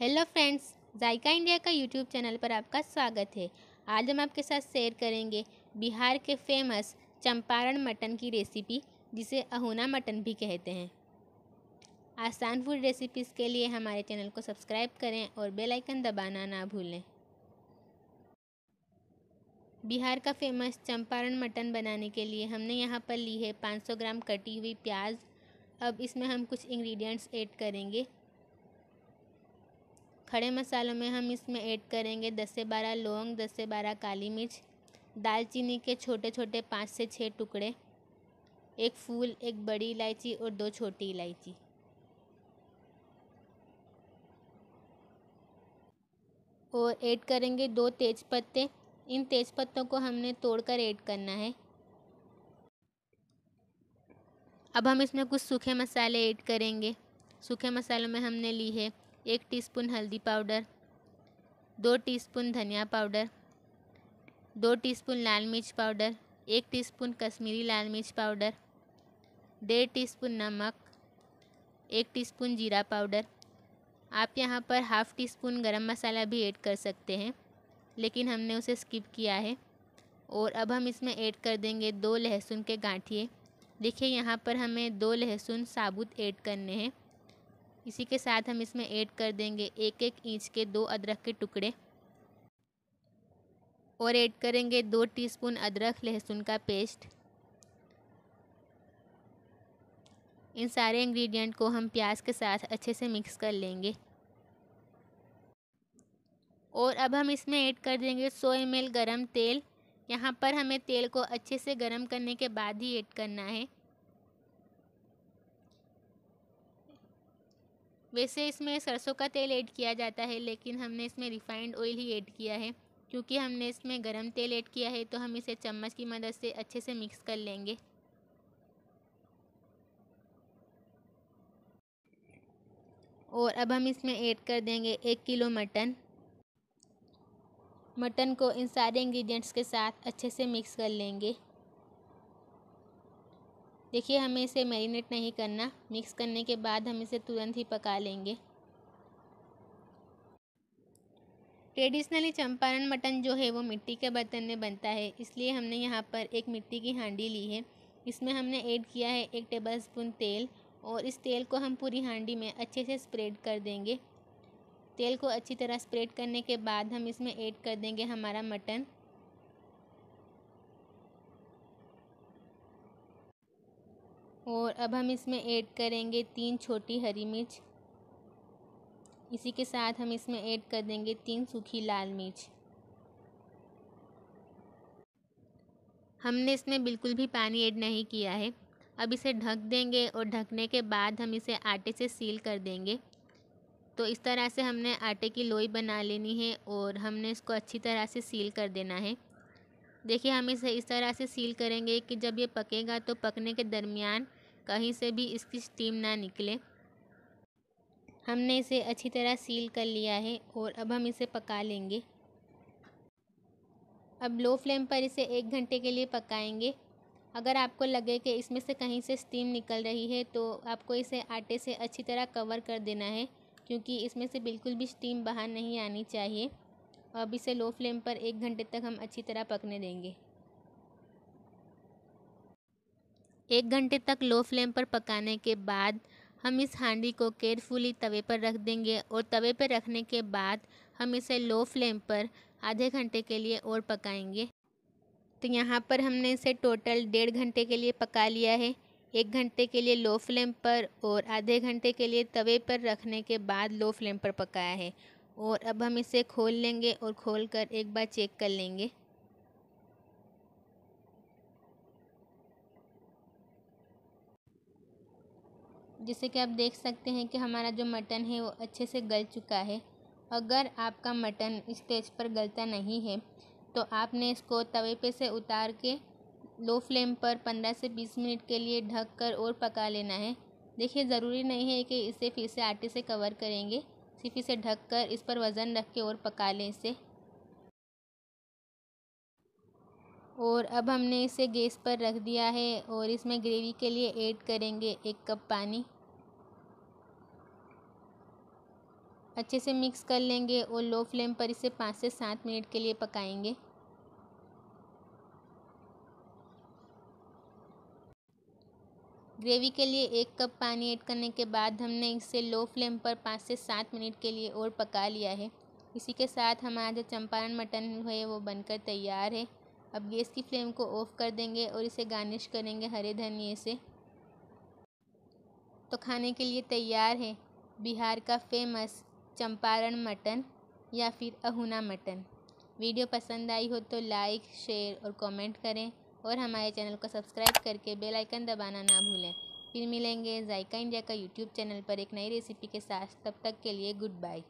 Hello friends, जायका India का YouTube channel पर आपका स्वागत है। आज हम आपके साथ शेयर करेंगे बिहार के फ़ेमस चंपारण मटन की रेसिपी जिसे अहुना मटन भी कहते हैं। आसान फ़ूड रेसिपीज़ के लिए हमारे चैनल को सब्सक्राइब करें और बेल आइकन दबाना ना भूलें। बिहार का फ़ेमस चंपारण मटन बनाने के लिए हमने यहाँ पर ली है 500 ग्राम कटी हुई प्याज। अब इसमें हम कुछ इंग्रेडिएंट्स ऐड करेंगे। खड़े मसालों में हम इसमें ऐड करेंगे दस से बारह लौंग, दस से बारह काली मिर्च, दालचीनी के छोटे छोटे पाँच से छः टुकड़े, एक फूल, एक बड़ी इलायची और दो छोटी इलायची। और ऐड करेंगे दो तेज पत्ते इन तेज पत्तों को हमने तोड़कर ऐड करना है। अब हम इसमें कुछ सूखे मसाले ऐड करेंगे। सूखे मसालों में हमने ली है एक टीस्पून हल्दी पाउडर, दो टीस्पून धनिया पाउडर, दो टीस्पून लाल मिर्च पाउडर, एक टीस्पून कश्मीरी लाल मिर्च पाउडर, डेढ़ टीस्पून नमक, एक टीस्पून जीरा पाउडर। आप यहाँ पर हाफ़ टी स्पून गर्म मसाला भी ऐड कर सकते हैं, लेकिन हमने उसे स्किप किया है। और अब हम इसमें ऐड कर देंगे दो लहसुन के गांठिए। देखिए यहाँ पर हमें दो लहसुन साबुत ऐड करने हैं। इसी के साथ हम इसमें ऐड कर देंगे एक एक इंच के दो अदरक के टुकड़े। और ऐड करेंगे दो टीस्पून अदरक लहसुन का पेस्ट। इन सारे इंग्रेडिएंट को हम प्याज के साथ अच्छे से मिक्स कर लेंगे। और अब हम इसमें ऐड कर देंगे सौ एम एल गरम तेल। यहाँ पर हमें तेल को अच्छे से गरम करने के बाद ही ऐड करना है। वैसे इसमें सरसों का तेल ऐड किया जाता है, लेकिन हमने इसमें रिफाइंड ऑयल ही ऐड किया है। क्योंकि हमने इसमें गरम तेल ऐड किया है तो हम इसे चम्मच की मदद से अच्छे से मिक्स कर लेंगे। और अब हम इसमें ऐड कर देंगे एक किलो मटन। मटन को इन सारे इंग्रेडिएंट्स के साथ अच्छे से मिक्स कर लेंगे। देखिए, हमें इसे मैरिनेट नहीं करना। मिक्स करने के बाद हम इसे तुरंत ही पका लेंगे। ट्रेडिशनली चंपारण मटन जो है, वो मिट्टी के बर्तन में बनता है। इसलिए हमने यहाँ पर एक मिट्टी की हांडी ली है। इसमें हमने ऐड किया है एक टेबल स्पून तेल और इस तेल को हम पूरी हांडी में अच्छे से स्प्रेड कर देंगे। तेल को अच्छी तरह स्प्रेड करने के बाद हम इसमें ऐड कर देंगे हमारा मटन। और अब हम इसमें ऐड करेंगे तीन छोटी हरी मिर्च। इसी के साथ हम इसमें ऐड कर देंगे तीन सूखी लाल मिर्च। हमने इसमें बिल्कुल भी पानी ऐड नहीं किया है। अब इसे ढक देंगे और ढकने के बाद हम इसे आटे से सील कर देंगे। तो इस तरह से हमने आटे की लोई बना लेनी है और हमने इसको अच्छी तरह से सील कर देना है। देखिए, हम इसे इस तरह से सील करेंगे कि जब ये पकेगा तो पकने के दरमियान कहीं से भी इसकी स्टीम ना निकले। हमने इसे अच्छी तरह सील कर लिया है और अब हम इसे पका लेंगे। अब लो फ्लेम पर इसे एक घंटे के लिए पकाएँगे। अगर आपको लगे कि इसमें से कहीं से स्टीम निकल रही है तो आपको इसे आटे से अच्छी तरह कवर कर देना है, क्योंकि इसमें से बिल्कुल भी स्टीम बाहर नहीं आनी चाहिए। अब इसे लो फ्लेम पर एक घंटे तक हम अच्छी तरह पकने देंगे। एक घंटे तक लो फ्लेम पर पकाने के बाद हम इस हांडी को केयरफुली तवे पर रख देंगे और तवे पर रखने के बाद हम इसे लो फ्लेम पर आधे घंटे के लिए और पकाएँगे। तो यहाँ पर हमने इसे टोटल डेढ़ घंटे के लिए पका लिया है। एक घंटे के लिए लो फ्लेम पर और आधे घंटे के लिए तवे पर रखने के बाद लो फ्लेम पर पकाया है। और अब हम इसे खोल लेंगे और खोल कर एक बार चेक कर लेंगे। जैसे कि आप देख सकते हैं कि हमारा जो मटन है वो अच्छे से गल चुका है। अगर आपका मटन स्टेज पर गलता नहीं है तो आपने इसको तवे पे से उतार के लो फ्लेम पर 15 से 20 मिनट के लिए ढक कर और पका लेना है। देखिए, ज़रूरी नहीं है कि इसे फिर से आटे से कवर करेंगे। सिर्फ़ से ढक कर इस पर वज़न रख के और पका लें इसे। और अब हमने इसे गैस पर रख दिया है और इसमें ग्रेवी के लिए ऐड करेंगे एक कप पानी। अच्छे से मिक्स कर लेंगे और लो फ्लेम पर इसे पाँच से सात मिनट के लिए पकाएँगे। ग्रेवी के लिए एक कप पानी ऐड करने के बाद हमने इसे लो फ्लेम पर पाँच से सात मिनट के लिए और पका लिया है। इसी के साथ हमारा जो चंपारण मटन है वो बनकर तैयार है। अब गैस की फ्लेम को ऑफ़ कर देंगे और इसे गार्निश करेंगे हरे धनिए से। तो खाने के लिए तैयार है बिहार का फ़ेमस चंपारण मटन या फिर अहुना मटन। वीडियो पसंद आई हो तो लाइक शेयर और कमेंट करें। और हमारे चैनल को सब्सक्राइब करके बेल आइकन दबाना ना भूलें। फिर मिलेंगे जायका इंडिया का यूट्यूब चैनल पर एक नई रेसिपी के साथ। तब तक के लिए गुड बाय।